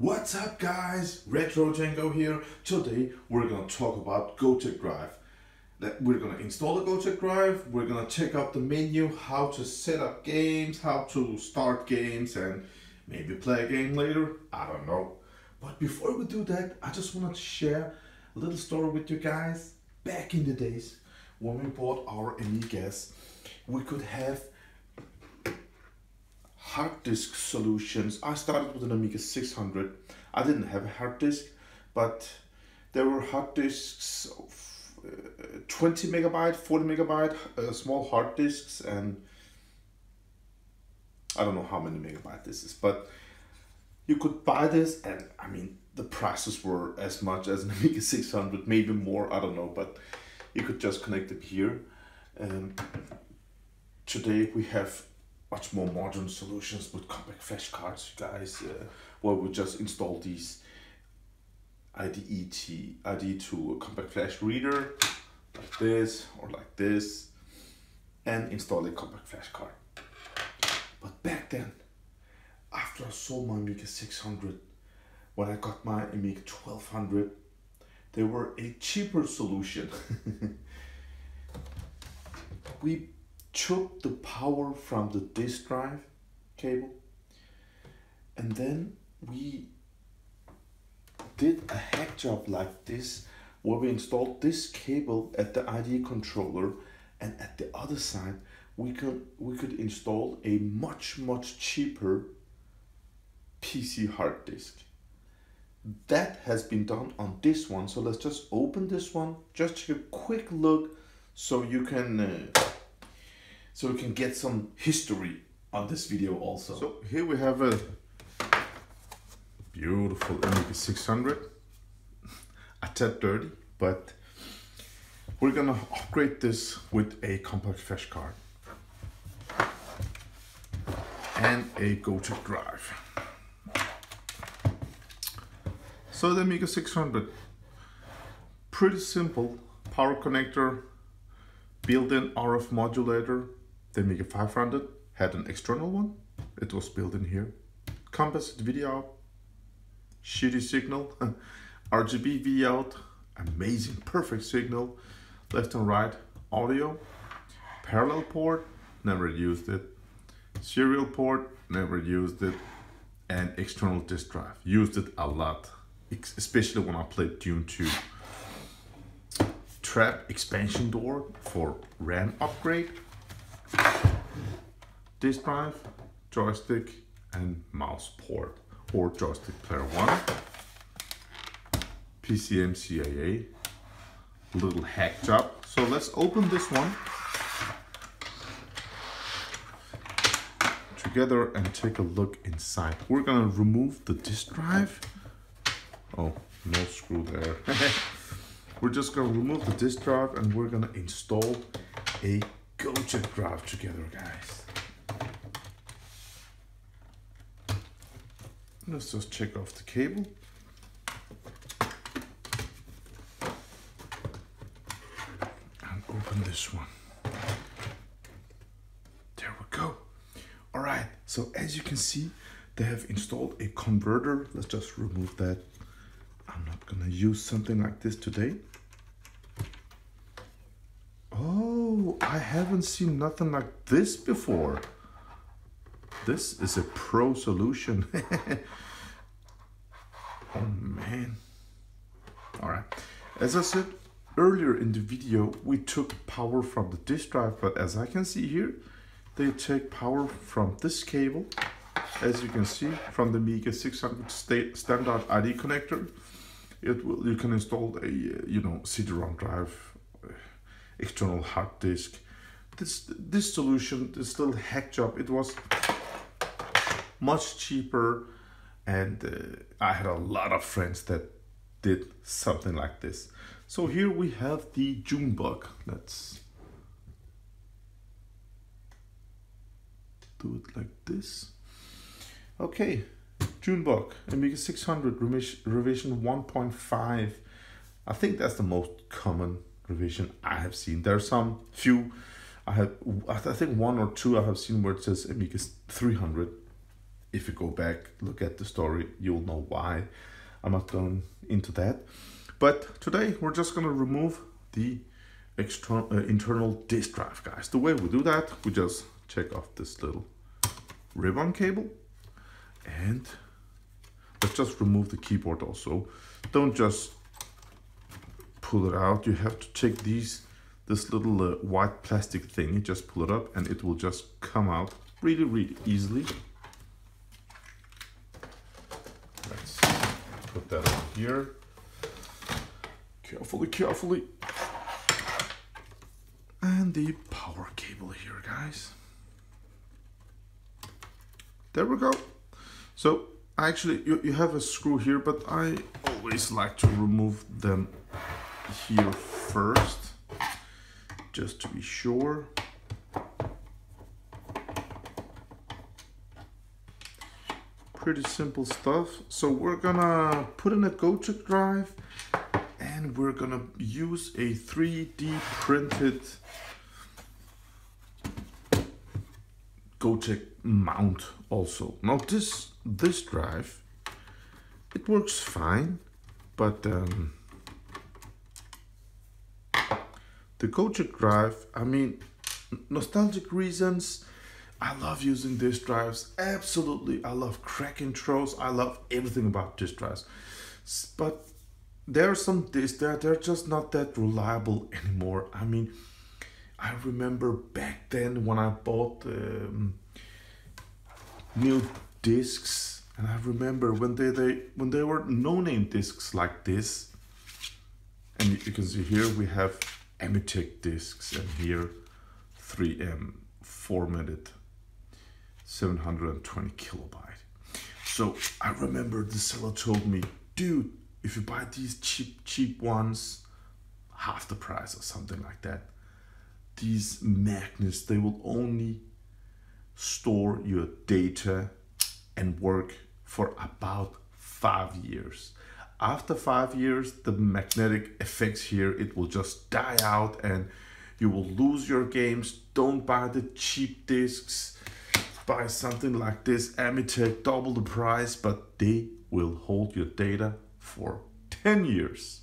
What's up guys? Retro Cengo here. Today we're gonna talk about Gotek Drive. That we're gonna install the Gotek Drive, we're gonna check out the menu, how to set up games, how to start games and maybe play a game later. I don't know. But before we do that, I just wanted to share a little story with you guys. Back in the days when we bought our Amigas, we could have hard disk solutions. I started with an Amiga 600. I didn't have a hard disk, but there were hard disks of uh, 20 megabyte, 40 megabyte, uh, small hard disks, and I don't know how many megabyte this is, but you could buy this, and I mean, the prices were as much as an Amiga 600, maybe more, I don't know, but you could just connect it here. Um, today we have much more modern solutions with compact flash cards, you guys, uh, where we just install these IDE, to, IDE to a compact flash reader, like this or like this, and install a compact flash card. But back then, after I sold my Amiga 600, when I got my Amiga 1200, they were a cheaper solution. we took the power from the disk drive cable and then we did a hack job like this where we installed this cable at the IDE controller and at the other side we could we could install a much much cheaper PC hard disk. That has been done on this one so let's just open this one just take a quick look so you can uh, so we can get some history on this video also. So here we have a beautiful Amiga 600. a tad dirty, but we're gonna upgrade this with a compact flash card and a Gotek drive. So the Amiga 600, pretty simple power connector, built-in RF modulator, the Amiga 500 had an external one. It was built in here. Composite video shitty signal, RGB video out, amazing, perfect signal, left and right audio, parallel port, never used it, serial port, never used it, and external disk drive, used it a lot, especially when I played Dune 2. Trap expansion door for RAM upgrade, disk drive, joystick and mouse port or joystick player 1, PCMCIA, little hack job. So let's open this one together and take a look inside. We're gonna remove the disk drive. Oh, no screw there. we're just gonna remove the disk drive and we're gonna install a Gotek drive together, guys. Let's just check off the cable. And open this one. There we go. All right, so as you can see, they have installed a converter. Let's just remove that. I'm not gonna use something like this today. Oh, I haven't seen nothing like this before. This is a pro solution. oh man. All right. As I said earlier in the video, we took power from the disk drive, but as I can see here, they take power from this cable. As you can see from the Amiga 600 standard ID connector, it will, you can install a uh, you know CD-ROM drive external hard disk. This this solution, this little hack job, it was much cheaper, and uh, I had a lot of friends that did something like this. So here we have the Junebug. Let's do it like this. Okay, Junebug, Amiga 600 revision 1.5. I think that's the most common revision I have seen. There are some few, I have, I think one or two I have seen where it says Amiga 300. if you go back, look at the story, you'll know why. I'm not going into that. But today we're just gonna remove the external uh, internal disk drive, guys. The way we do that, we just check off this little ribbon cable and let's just remove the keyboard also. Don't just pull it out. You have to take these this little uh, white plastic thing. You just pull it up and it will just come out really, really easily. Let's put that on here. Carefully, carefully. And the power cable here, guys. There we go. So actually you, you have a screw here, but I always like to remove them here first, just to be sure. Pretty simple stuff. So we're gonna put in a Gotek drive and we're gonna use a 3D printed Gotek mount also. Now this this drive, it works fine, but um, the Gotek drive, I mean, nostalgic reasons, I love using disk drives. Absolutely, I love cracking trolls I love everything about disk drives. But there are some disks that they're just not that reliable anymore. I mean, I remember back then when I bought um, new discs, and I remember when they, they when they were no-name discs like this, and you can see here we have Emitech discs, and here 3M formatted 720 kilobyte. So I remember the seller told me, dude, if you buy these cheap cheap ones, half the price or something like that these magnets they will only store your data and work for about five years after five years the magnetic effects here it will just die out and you will lose your games don't buy the cheap discs buy something like this amitech double the price but they will hold your data for 10 years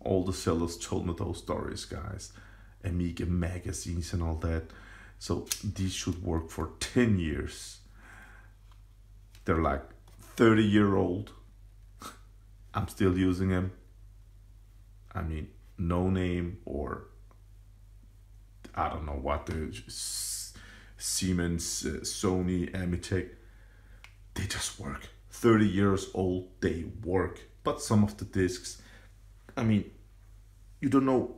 all the sellers told me those stories guys Amiga magazines and all that. So these should work for 10 years. They're like 30 year old. I'm still using them. I mean, no name or I don't know what the Siemens, uh, Sony, Emitech. They just work. 30 years old, they work. But some of the discs, I mean, you don't know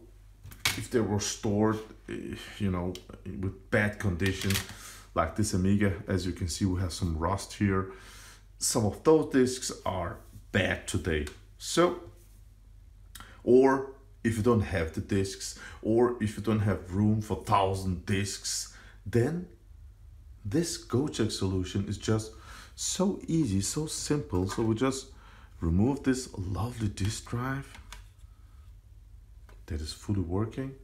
if they were stored, eh, you know, with bad conditions, like this Amiga, as you can see, we have some rust here. Some of those discs are bad today. So, or if you don't have the discs, or if you don't have room for thousand discs, then this Gotek solution is just so easy, so simple. So we just remove this lovely disk drive that is fully working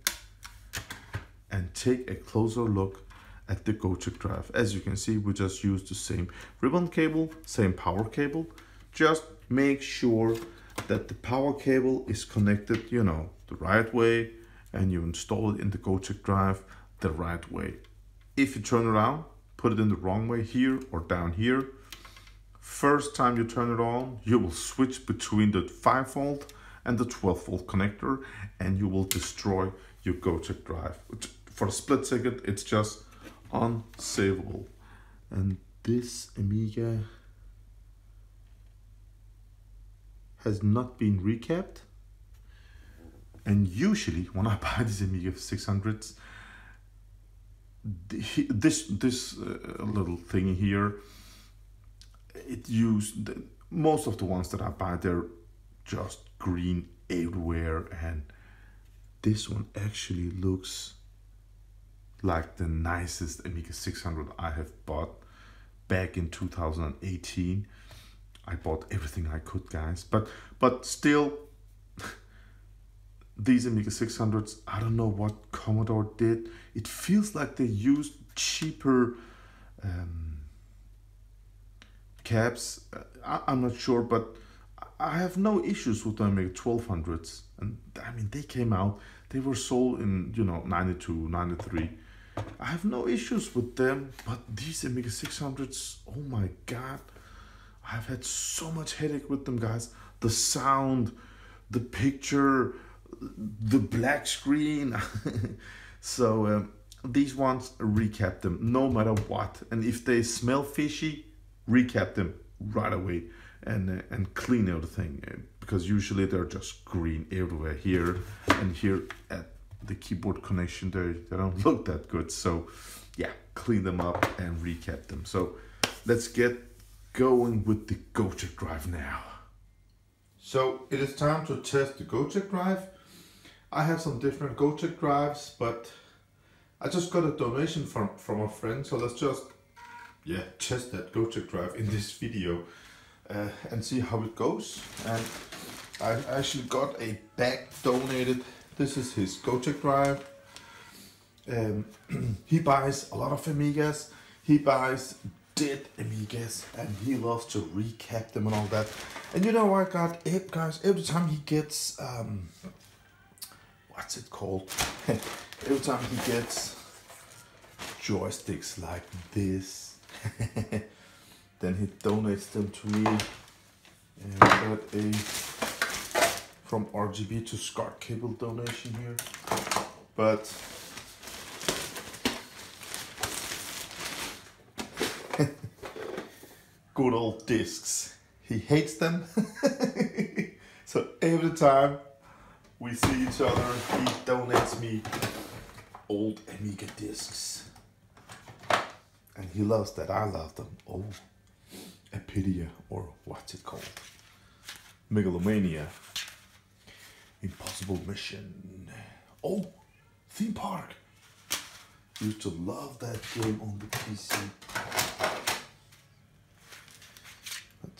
and take a closer look at the Gotek drive. As you can see, we just use the same ribbon cable, same power cable. Just make sure that the power cable is connected, you know, the right way and you install it in the Gotek drive the right way. If you turn around, put it in the wrong way here or down here, first time you turn it on, you will switch between the 5 volt and the 12 volt connector and you will destroy your Gotek drive. For a split second, it's just unsavable. And this Amiga has not been recapped. And usually when I buy these Amiga 600s, this this uh, little thing here, it used most of the ones that I buy. They're just green everywhere and this one actually looks like the nicest Amiga 600 I have bought back in 2018 I bought everything I could guys but but still these Amiga 600s I don't know what Commodore did it feels like they used cheaper um, caps. Uh, I, am not sure, but I have no issues with the Amiga 1200s. And I mean, they came out, they were sold in, you know, 92, 93. I have no issues with them, but these Amiga 600s, oh my god, I've had so much headache with them, guys. The sound, the picture, the black screen. so um, these ones, recap them no matter what. And if they smell fishy, recap them right away and uh, and clean everything uh, because usually they're just green everywhere here and here at the keyboard connection they, they don't look that good so yeah clean them up and recap them so let's get going with the Gotek drive now so it is time to test the Gotek drive I have some different Gotek drives but I just got a donation from from a friend so let's just yeah test that Gotek drive in this video uh, and see how it goes and I actually got a bag donated this is his Gotek drive. Um, he buys a lot of Amigas. He buys dead Amigas and he loves to recap them and all that. And you know what, God, it, guys, every time he gets, um, what's it called? every time he gets joysticks like this, then he donates them to me. And got a from RGB to SCART cable donation here. But good old discs. He hates them. so every time we see each other, he donates me old Amiga discs. And he loves that. I love them. Oh, Apidya, or what's it called? Megalomania. Impossible Mission. Oh, Theme Park. Used to love that game on the PC.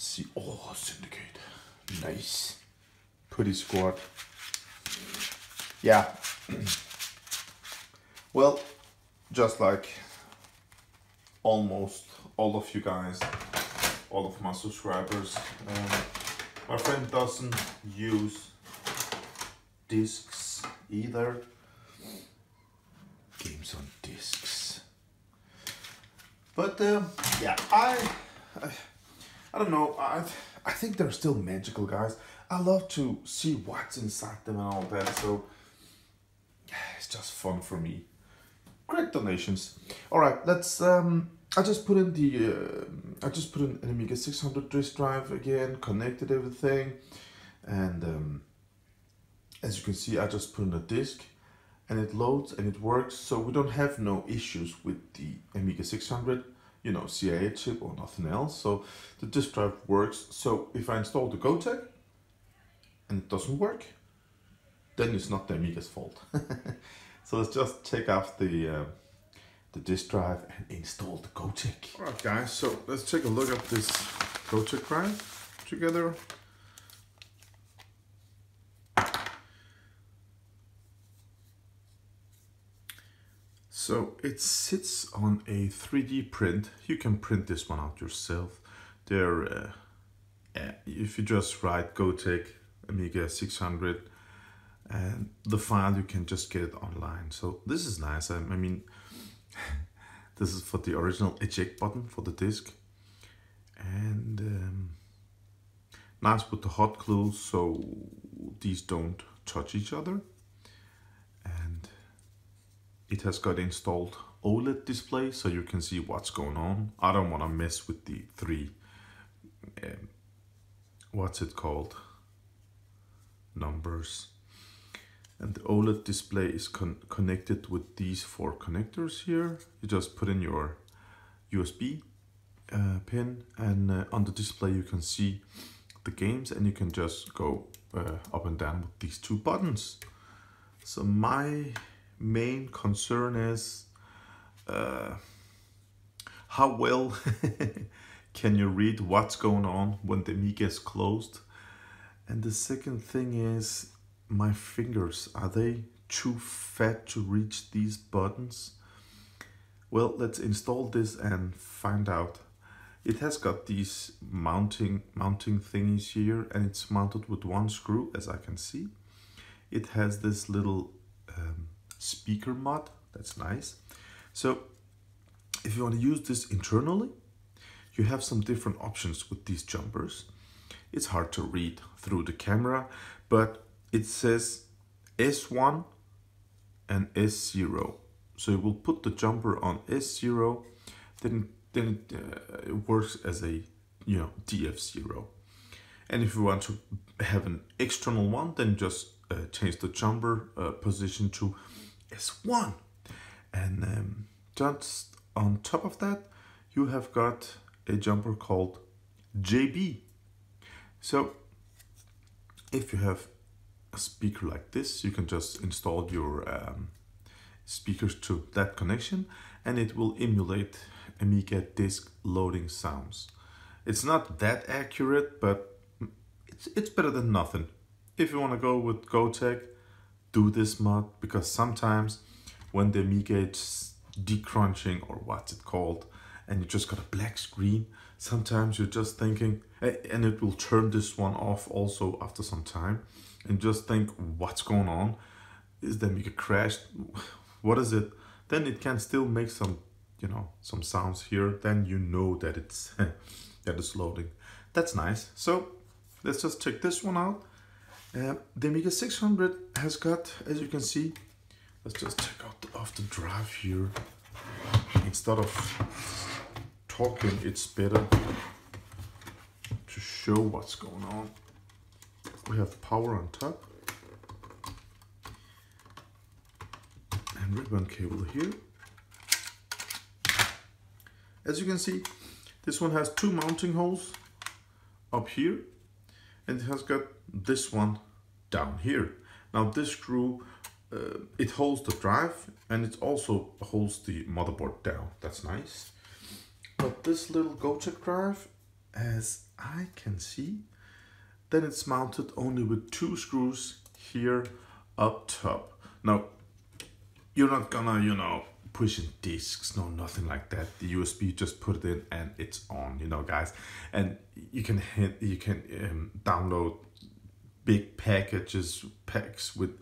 Let's see. Oh, Syndicate. Nice. Pretty squad. Yeah. well, just like almost all of you guys, all of my subscribers, um, my friend doesn't use discs either. Games on discs. But uh, yeah, I, I, I don't know. I I think they're still magical, guys. I love to see what's inside them and all that. So it's just fun for me. Great donations. All right, let's. Um, I just put in the. Uh, I just put in an Amiga 600 disk drive again. Connected everything, and. Um, as you can see, I just put in a disk and it loads and it works. So we don't have no issues with the Amiga 600, you know, CIA chip or nothing else. So the disk drive works. So if I install the Gotek and it doesn't work, then it's not the Amiga's fault. so let's just take off the uh, the disk drive and install the Gotek. Alright guys, so let's take a look at this Gotek drive together. So it sits on a 3D print. You can print this one out yourself. There, uh, uh, if you just write Gotek Amiga 600 and the file you can just get it online. So this is nice. I, I mean, this is for the original eject button for the disk. And um, nice with the hot glue so these don't touch each other it has got installed OLED display so you can see what's going on. I don't want to mess with the three, um, what's it called, numbers. And the OLED display is con connected with these four connectors here. You just put in your USB uh, pin and uh, on the display you can see the games and you can just go uh, up and down with these two buttons. So my main concern is uh, how well can you read what's going on when the Amiga is closed? And the second thing is my fingers, are they too fat to reach these buttons? Well, let's install this and find out. it has got these mounting mounting thingies here and it's mounted with one screw as I can see. It has this little um, speaker mod, that's nice. So if you want to use this internally, you have some different options with these jumpers. It's hard to read through the camera, but it says S1 and S0. So you will put the jumper on S0, then then it, uh, it works as a you know DF0. And if you want to have an external one, then just uh, change the jumper uh, position to S1. And um, just on top of that, you have got a jumper called JB. So if you have a speaker like this, you can just install your um, speakers to that connection and it will emulate Amiga disk loading sounds. It's not that accurate, but it's, it's better than nothing. If you want to go with Gotek, do this mod because sometimes when the Amiga is decrunching or what's it called, and you just got a black screen, sometimes you're just thinking, and it will turn this one off also after some time, and just think, what's going on? Is the Amiga crashed? What is it? Then it can still make some you know some sounds here then you know that it's that it's loading that's nice so let's just check this one out uh, the Amiga 600 has got as you can see let's just check out the, off the drive here. Instead of talking it's better to show what's going on. We have power on top and ribbon cable here. As you can see, this one has two mounting holes up here and it has got this one down here. Now this screw, uh, it holds the drive and it also holds the motherboard down. That's nice. But this little Gotek drive, as I can see, then it's mounted only with two screws here up top. Now, you're not gonna, you know, pushing discs no nothing like that. The usb just put it in and it's on you know guys. And you can hit you can um, download big packages packs with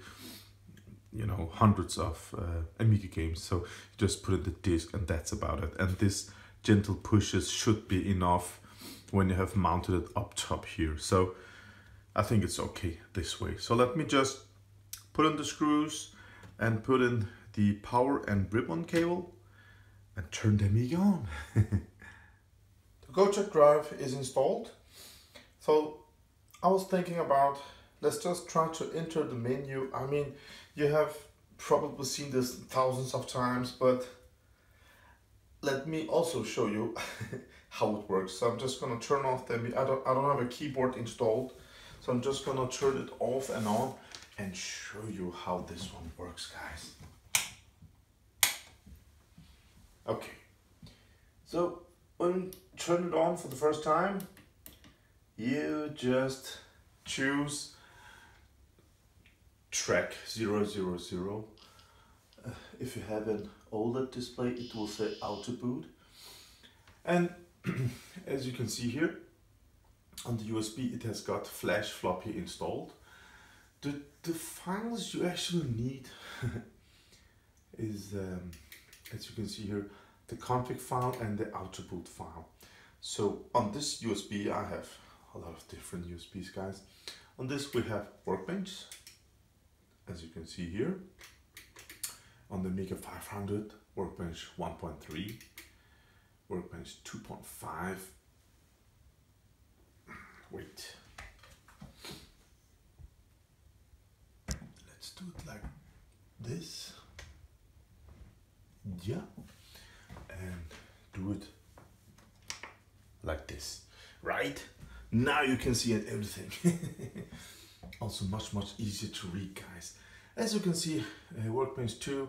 you know hundreds of uh, amiga games. So just put in the disc and that's about it. And this gentle pushes should be enough when you have mounted it up top here. So i think it's okay this way. So let me just put in the screws and put in the power and ribbon cable and turn the Amiga on. the Gotek drive is installed. So I was thinking about, let's just try to enter the menu. I mean, you have probably seen this thousands of times, but let me also show you how it works. So I'm just gonna turn off the, I don't, I don't have a keyboard installed. So I'm just gonna turn it off and on and show you how this one works, guys. Okay, so when you turn it on for the first time, you just choose track 000. Uh, if you have an older display, it will say auto boot. And as you can see here, on the USB, it has got FlashFloppy installed. The, the files you actually need is um, as you can see here, the config file and the output file. So on this USB, I have a lot of different USBs, guys. On this, we have Workbench, as you can see here. On the Mega 500, Workbench 1.3, Workbench 2.5. Wait. Let's do it like this yeah. And do it like this. Right? Now you can see it everything. Also much much easier to read guys. As you can see uh, workbench 2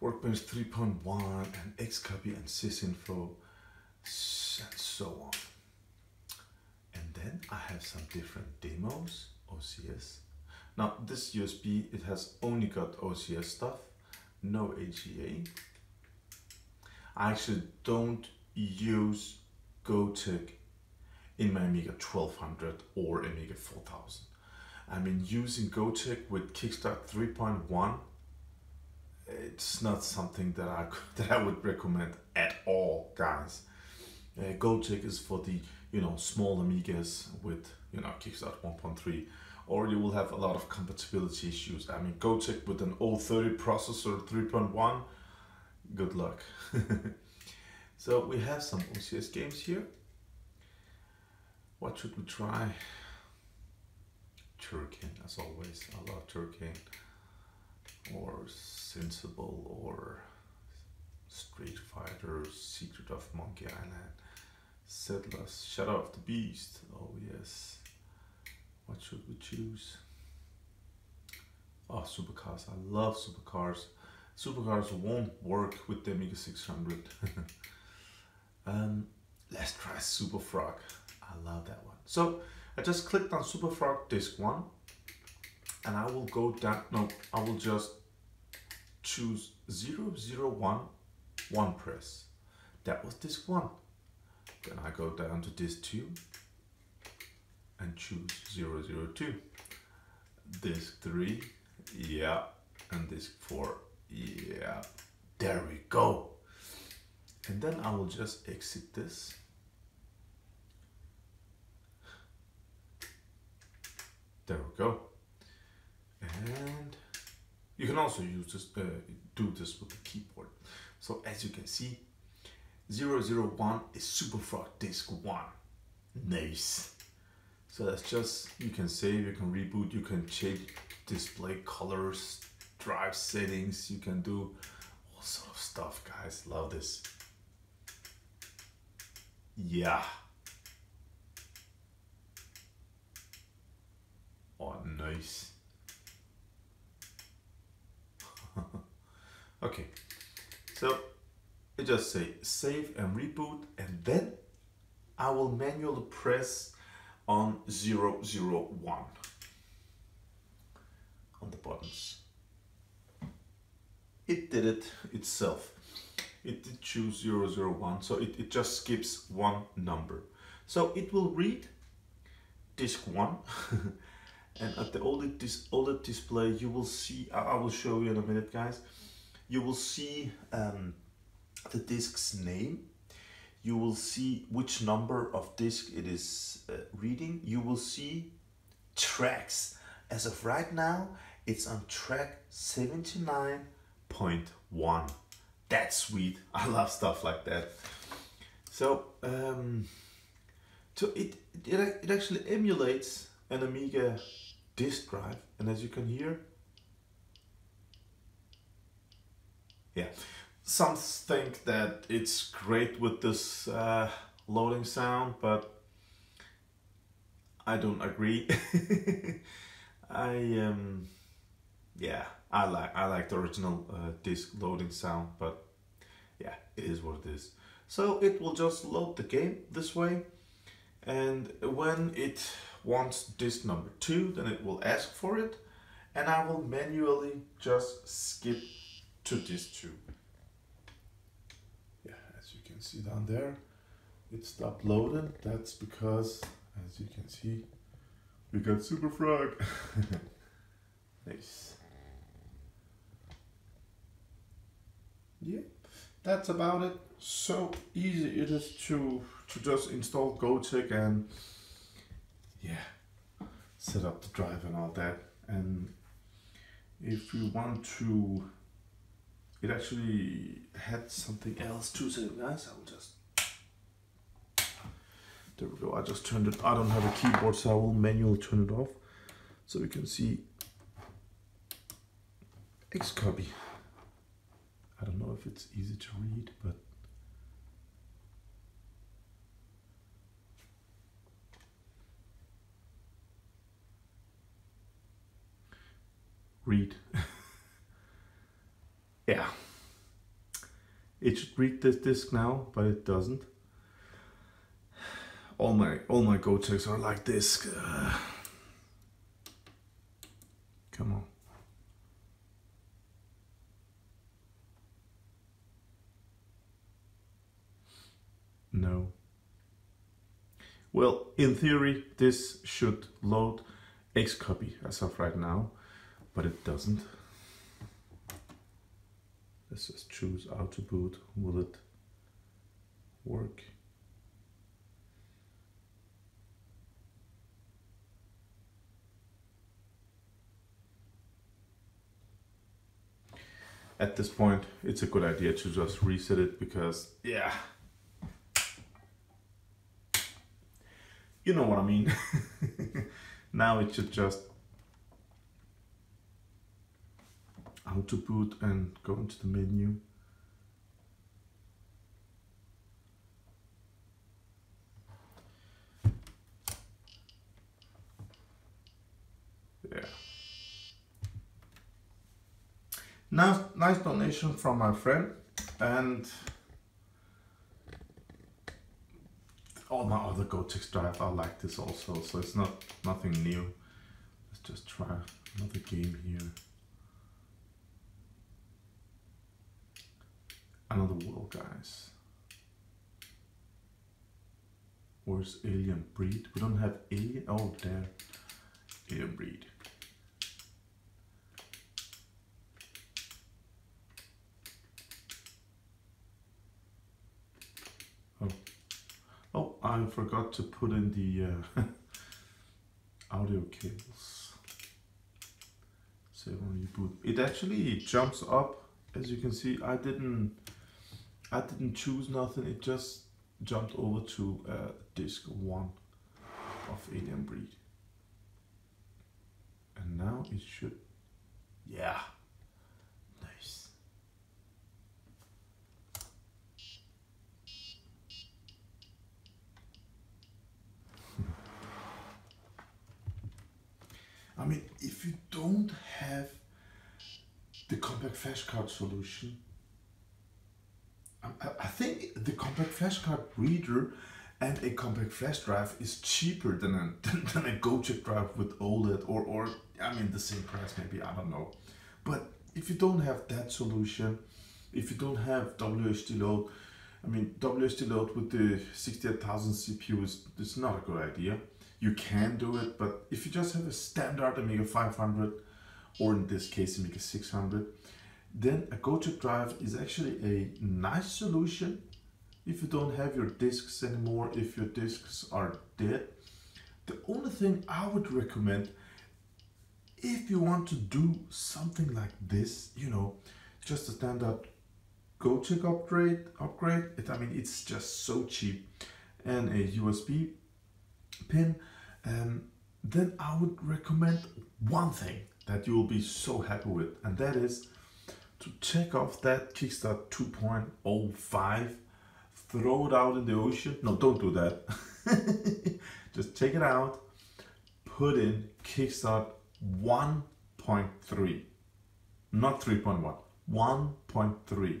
workbench 3.1 and xcopy and sysinfo and so on. And then i have some different demos ocs now this usb it has only got ocs stuff no AGA I actually don't use Gotek in my Amiga 1200 or Amiga 4000. I mean, using Gotek with Kickstart 3.1, it's not something that I that I would recommend at all, guys. Uh, Gotek is for the you know small Amigas with you know Kickstart 1.3, or you will have a lot of compatibility issues. I mean, Gotek with an O30 processor 3.1, good luck. so we have some OCS games here. What should we try? Turrican, as always. I love Turrican. Or Sensible, or Street Fighter, Secret of Monkey Island, Settlers, Shadow of the Beast. Oh, yes. What should we choose? Oh, supercars. I love supercars. Supercars won't work with the Amiga 600. um, let's try Super Frog. I love that one. So I just clicked on Super Frog Disk 1 and I will go down, no, I will just choose 001 one press. That was disk 1. Then I go down to disk 2 and choose 002. Disk 3, yeah, and disk 4, yeah. There we go. And then I will just exit this There we go. And you can also use this, uh, do this with the keyboard. So as you can see, 001 is Super Frog Disk 1. Nice. So that's just, you can save, you can reboot, you can change display colors, drive settings, you can do all sort of stuff, guys. Love this. Yeah. Oh, nice. okay, so it just say save and reboot and then I will manually press on 001 on the buttons. It did it itself. It did choose 001, so it, it just skips one number. So it will read disk 1 and at the OLED, dis OLED display you will see, I will show you in a minute guys, you will see um, the disk's name, you will see which number of disk it is uh, reading, you will see tracks. As of right now, it's on track 79.1. That's sweet. I love stuff like that. So, um, so it, it, it actually emulates an Amiga disk drive and as you can hear yeah some think that it's great with this uh, loading sound but I don't agree I um yeah I like I like the original uh, disk loading sound but yeah it is what it is so it will just load the game this way and when it wants disk number two, then it will ask for it, and I will manually just skip to disk two. Yeah, as you can see down there, it stopped loading. That's because, as you can see, we got Super Frog. nice. Yeah, that's about it. So easy it is to to just install Gotek and yeah, set up the drive and all that. And if you want to, it actually had something else to say, guys. I will just, there we go. I just turned it, I don't have a keyboard, so I will manually turn it off. So we can see Xcopy. I don't know if it's easy to read, but read. yeah. It should read this disk now, but it doesn't. All my all my Goteks are like this. Uh, come on. No. Well, in theory, this should load Xcopy as of right now, but it doesn't. Let's just choose how to boot. Will it work? At this point, it's a good idea to just reset it because, yeah, you know what I mean. now it should just boot and go into the menu. Yeah. Nice, nice donation from my friend and all my other Gotex drive are like this also, so it's not nothing new. Let's just try another game here. Another world, guys. Where's Alien Breed? We don't have Alien. Oh, there. Alien Breed. I forgot to put in the uh, audio cables. So when you boot, it actually jumps up. As you can see, I didn't, I didn't choose nothing. It just jumped over to uh, disk one of Alien Breed. And now it should, yeah, I mean, if you don't have the compact flashcard solution, um, I, I think the compact flashcard reader and a compact flash drive is cheaper than a, than a Gotek drive with OLED or, or, I mean, the same price maybe, I don't know. But if you don't have that solution, if you don't have WHDLoad, I mean, WHDLoad with the 68000 CPU is, is not a good idea you can do it, but if you just have a standard Amiga 500, or in this case Amiga 600, then a Gotek drive is actually a nice solution if you don't have your disks anymore, if your disks are dead. The only thing I would recommend if you want to do something like this, you know, just a standard Gotek upgrade, upgrade, it, I mean, it's just so cheap and a USB pin, um, then I would recommend one thing that you will be so happy with, and that is to check off that Kickstart 2.05, throw it out in the ocean. No, don't do that. Just take it out, put in Kickstart 1.3, not 3.1, 1.3,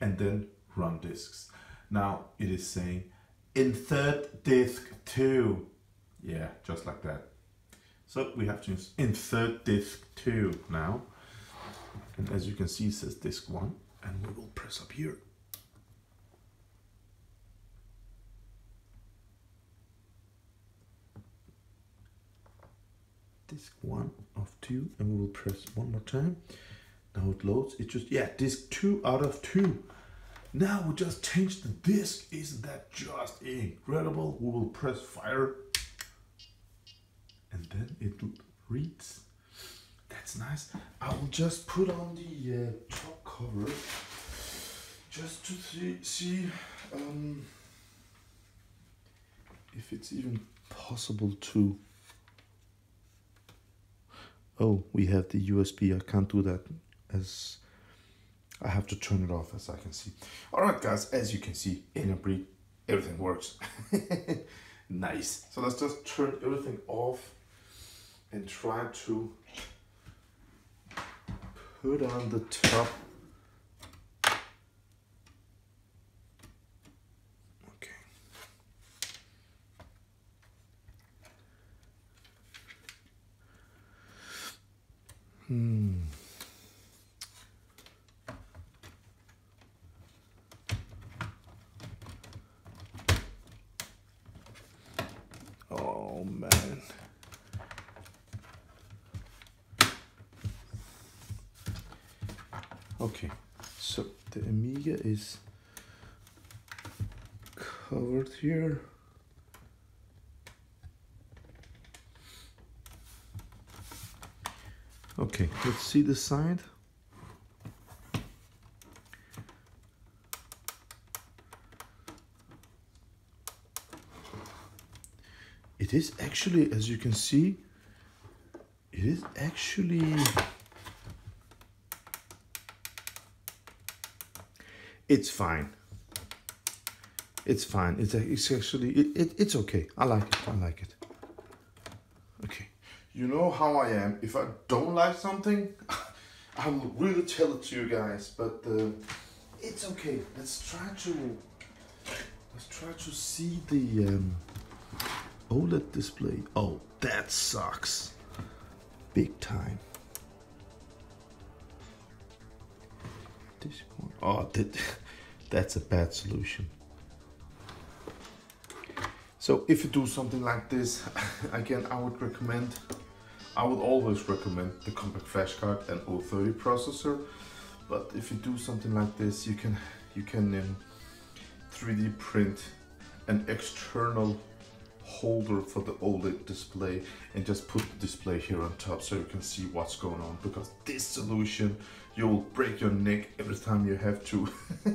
and then run disks. Now it is saying insert disk 2. Yeah, just like that. So we have to insert disk 2 now. And as you can see, it says disk 1. And we will press up here. Disk 1 of 2. And we will press one more time. Now it loads. It just, yeah, disk 2 out of 2. Now we just changed the disk. Isn't that just incredible? We will press fire and then it reads. That's nice. I will just put on the uh, top cover just to see, see um, if it's even possible to. Oh, we have the USB. I can't do that as I have to turn it off as I can see. All right, guys, as you can see, in a brief, everything works. nice. So let's just turn everything off and try to put on the top. Okay. Hmm Okay, so the Amiga is covered here. Okay, let's see the side. It is actually, as you can see, it is actually it's fine it's fine. It's, it's actually it, it, it's okay. I like it. I like it. Okay. You know how i am. If i don't like something i will really tell it to you guys but uh, it's okay. Let's try to let's try to see the um, oled display. Oh that sucks. Big time. This one. Oh, that, that's a bad solution. So if you do something like this, again, I would recommend, I would always recommend the Compact Flash Card and 030 processor. But if you do something like this, you can, you can um, 3D print an external holder for the OLED display and just put the display here on top so you can see what's going on because this solution you'll break your neck every time you have to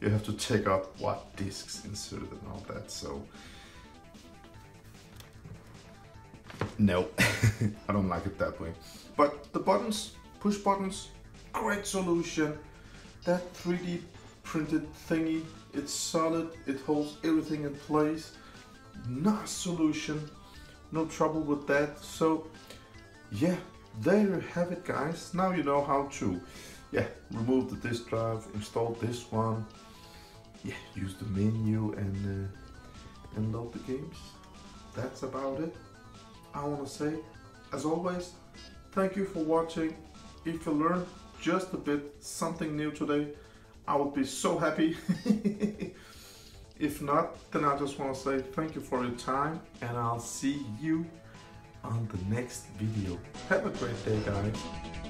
you have to take out what discs inserted and all that so no. I don't like it that way. But the buttons push buttons great solution. That 3d printed thingy it's solid it holds everything in place. Nice solution. No trouble with that. So yeah there you have it guys. Now you know how to yeah remove the disk drive install this one. Yeah use the menu and uh, and load the games. That's about it i want to say as always thank you for watching if you learned just a bit something new today i would be so happy if not then i just want to say thank you for your time and i'll see you on the next video. Have a great day guys.